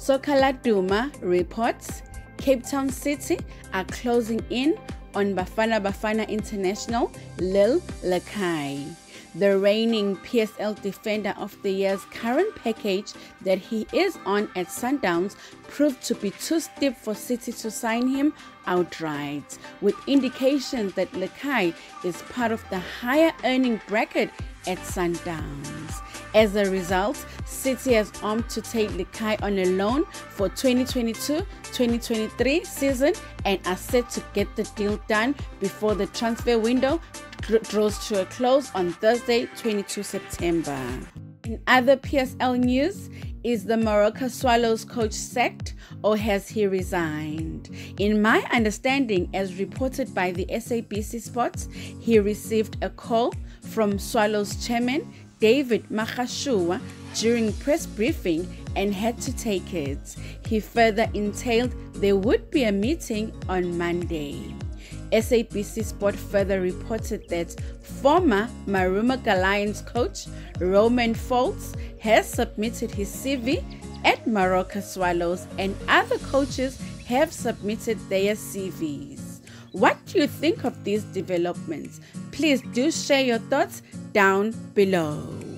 Soccer Laduma reports Cape Town City are closing in on Bafana Bafana International Lyle Lakay. The reigning PSL Defender of the Year's current package that he is on at Sundowns proved to be too steep for City to sign him outright, with indications that Lakay is part of the higher earning bracket at Sundowns. As a result, City has armed to take Lakay on a loan for 2022-2023 season and are set to get the deal done before the transfer window draws to a close on Thursday, 22 September. In other PSL news, is the Moroka Swallows coach sacked or has he resigned? In my understanding, as reported by the SABC Sports, he received a call from Swallows chairman David Mogashoa during press briefing and had to take it. He further entailed there would be a meeting on Monday. SABC Sport further reported that former Marumo Gallants coach Roman Folz has submitted his CV at Moroka Swallows and other coaches have submitted their CVs. What do you think of these developments? Please do share your thoughts down below.